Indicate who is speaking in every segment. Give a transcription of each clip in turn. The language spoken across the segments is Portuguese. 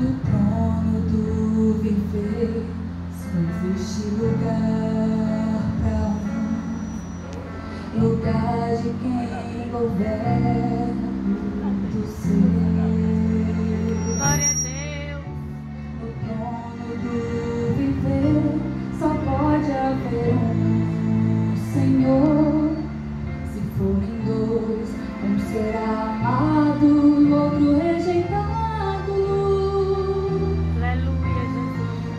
Speaker 1: no trono do viver, se não existe lugar para um, lugar de quem governa do ser.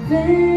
Speaker 1: Thank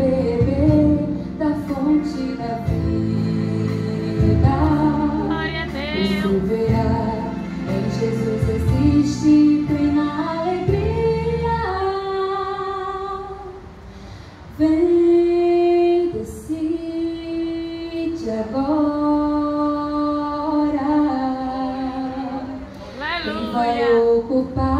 Speaker 1: beber da fonte da vida.
Speaker 2: Glória a
Speaker 1: é
Speaker 2: Deus.
Speaker 1: Você verá em Jesus existe plena alegria. Vem, decide agora.
Speaker 2: Aleluia.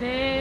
Speaker 1: de